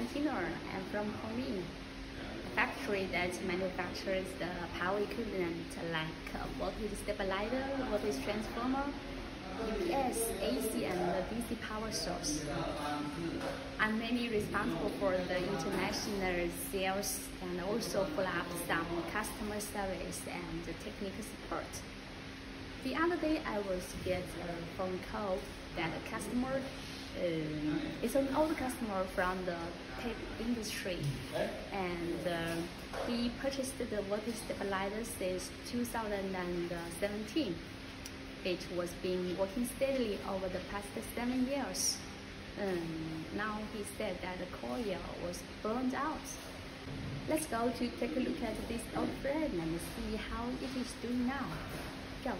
I'm Tina. I'm from Hongyin, a factory that manufactures the power equipment like uh, voltage stabilizer, voltage transformer, UPS, AC, and the DC power source. I'm mainly responsible for the international sales and also follow up some customer service and technical support. The other day I was get a phone call that a customer uh, is an old customer from the tech industry and uh, he purchased the voltage stabilizer since 2017. It was been working steadily over the past seven years. Um, now he said that the coil was burned out. Let's go to take a look at this old frame and see how it is doing now. Go.